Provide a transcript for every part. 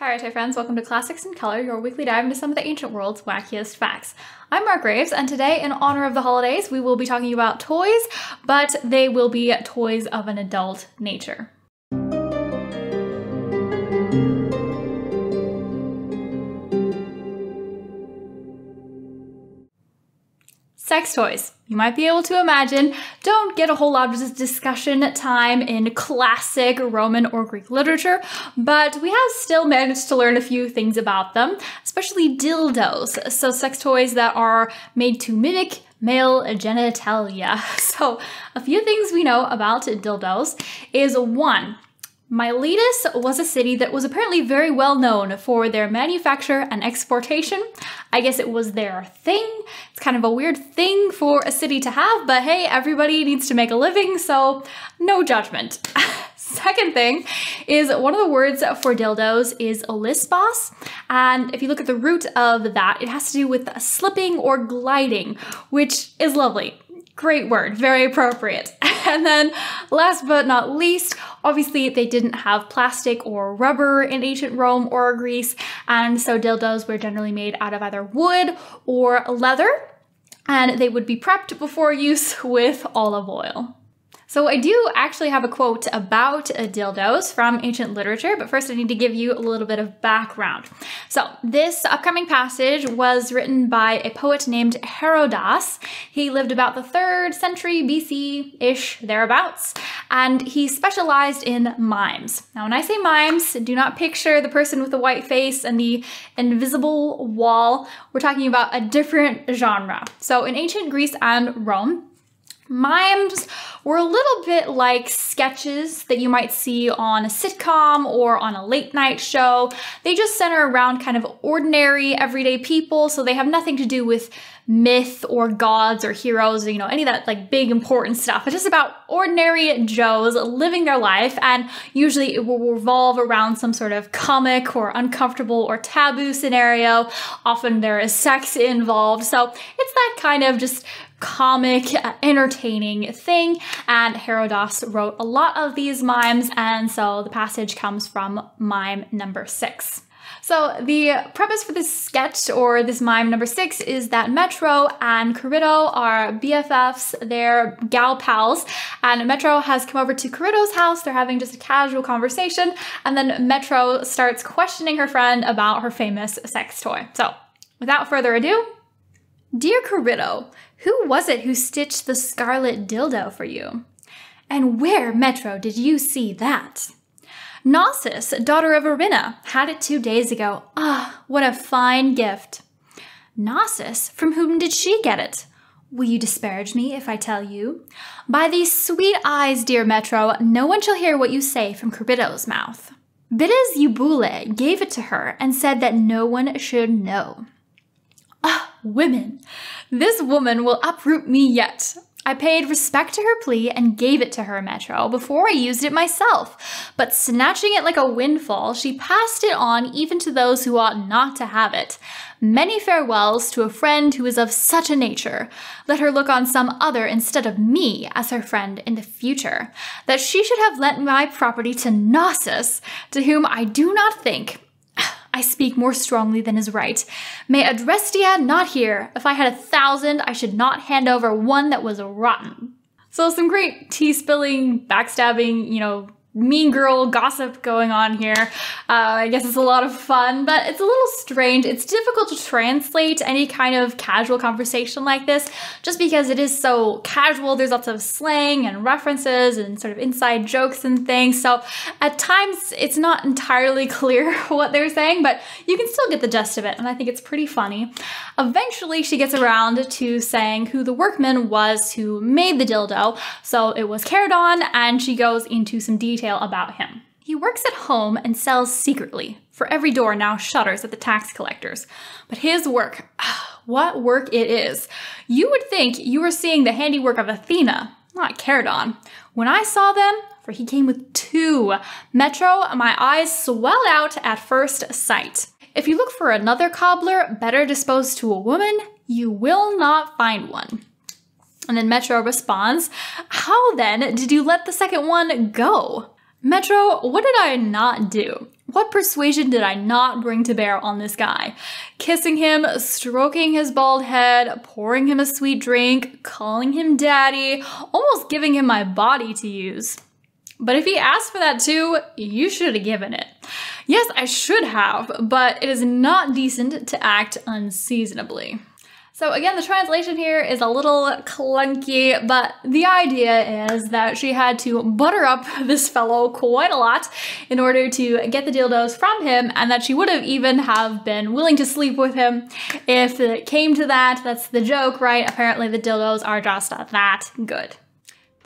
Hi friends, welcome to Classics in Color, your weekly dive into some of the ancient world's wackiest facts. I'm Marc Graves, and today, in honor of the holidays, we will be talking about toys, but they will be toys of an adult nature. Sex toys. You might be able to imagine don't get a whole lot of discussion time in classic Roman or Greek literature, but we have still managed to learn a few things about them, especially dildos. So, sex toys that are made to mimic male genitalia. So, a few things we know about dildos is one, Miletus was a city that was apparently very well known for their manufacture and exportation. I guess it was their thing. It's kind of a weird thing for a city to have, but hey, everybody needs to make a living, so no judgment. Second thing is one of the words for dildos is olisbos. And if you look at the root of that, it has to do with slipping or gliding, which is lovely. Great word, very appropriate. And then last but not least, obviously they didn't have plastic or rubber in ancient Rome or Greece, and so dildos were generally made out of either wood or leather, and they would be prepped before use with olive oil. So I do actually have a quote about uh, dildos from ancient literature, but first I need to give you a little bit of background. So this upcoming passage was written by a poet named Herodas. He lived about the 3rd century BC-ish, thereabouts, and he specialized in mimes. Now when I say mimes, do not picture the person with the white face and the invisible wall. We're talking about a different genre. So in ancient Greece and Rome, Mimes were a little bit like sketches that you might see on a sitcom or on a late night show. They just center around kind of ordinary, everyday people, so they have nothing to do with myth or gods or heroes or, you know, any of that like big important stuff. It's just about ordinary Joes living their life, and usually it will revolve around some sort of comic or uncomfortable or taboo scenario. Often there is sex involved, so it's that kind of just comic, uh, entertaining thing. And Herodotus wrote a lot of these mimes, and so the passage comes from mime number six. So the premise for this sketch or this mime number six is that Metro and Charybdo are BFFs, they're gal pals, and Metro has come over to Charybdo's house. They're having just a casual conversation, and then Metro starts questioning her friend about her famous sex toy. So without further ado, Dear Charybdo, who was it who stitched the scarlet dildo for you? And where, Metro, did you see that? Nossis, daughter of Erinna, had it two days ago. Ah, what a fine gift. Nossis, from whom did she get it? Will you disparage me if I tell you? By these sweet eyes, dear Metro, no one shall hear what you say from Charybdo's mouth. Bidas Eubule gave it to her and said that no one should know. Ah, women! This woman will uproot me yet. I paid respect to her plea and gave it to her, Metro, before I used it myself. But snatching it like a windfall, she passed it on even to those who ought not to have it. Many farewells to a friend who is of such a nature. Let her look on some other instead of me as her friend in the future. That she should have lent my property to Nossis, to whom I do not think I speak more strongly than is right. May Adrestia not hear. If I had a thousand, I should not hand over one that was rotten. So some great tea spilling, backstabbing, you know, mean girl gossip going on here. Uh, I guess it's a lot of fun, but it's a little strange. It's difficult to translate any kind of casual conversation like this just because it is so casual. There's lots of slang and references and sort of inside jokes and things. So at times it's not entirely clear what they're saying, but you can still get the gist of it. And I think it's pretty funny. Eventually she gets around to saying who the workman was who made the dildo. So it was Caradon and she goes into some detail detail about him. He works at home and sells secretly, for every door now shutters at the tax collectors. But his work, ah, what work it is! You would think you were seeing the handiwork of Athena, not Charadon. When I saw them, for he came with two, Metro, my eyes swelled out at first sight. If you look for another cobbler better disposed to a woman, you will not find one. And then Metro responds, How then did you let the second one go? Metro, what did I not do? What persuasion did I not bring to bear on this guy? Kissing him, stroking his bald head, pouring him a sweet drink, calling him daddy, almost giving him my body to use. But if he asked for that too, you should have given it. Yes, I should have, but it is not decent to act unseasonably. So again, the translation here is a little clunky, but the idea is that she had to butter up this fellow quite a lot in order to get the dildos from him, and that she would have even have been willing to sleep with him if it came to that. That's the joke, right? Apparently the dildos are just that good.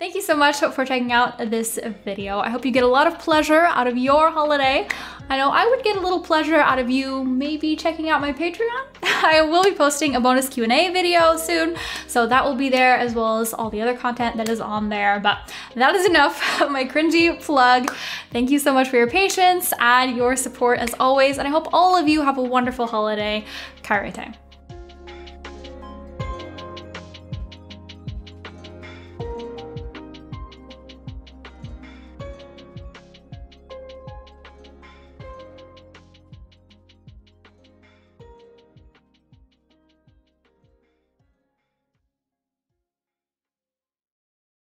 Thank you so much for checking out this video. I hope you get a lot of pleasure out of your holiday. I know I would get a little pleasure out of you maybe checking out my Patreon. I will be posting a bonus Q&A video soon, so that will be there as well as all the other content that is on there. But that is enough of my cringy plug. Thank you so much for your patience and your support as always, and I hope all of you have a wonderful holiday. Chairete.